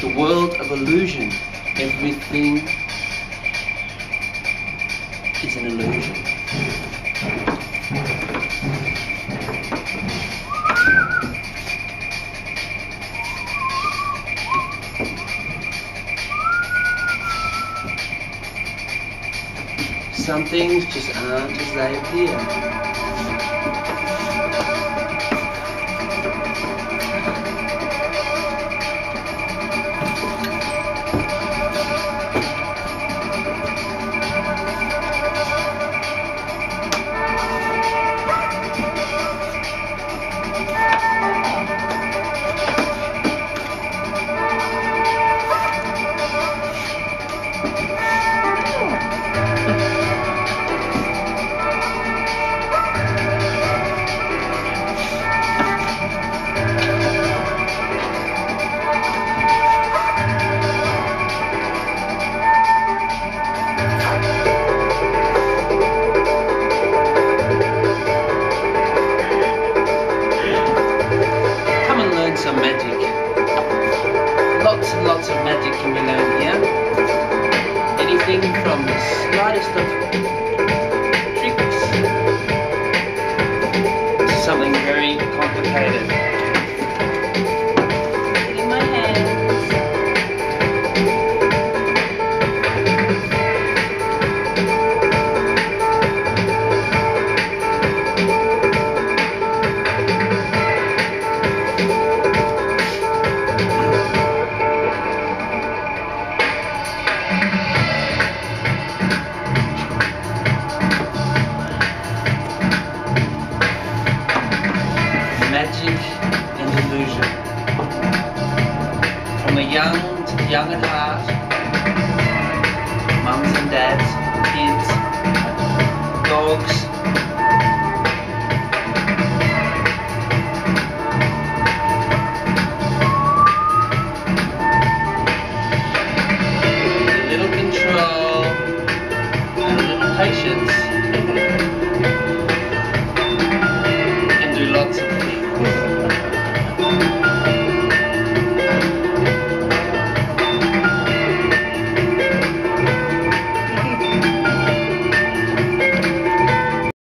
the world of illusion. Everything is an illusion. Some things just aren't as they appear. Magic. Lots and lots of magic can be learned here. Anything from the slightest of Magic and illusion. From the young to the young at heart,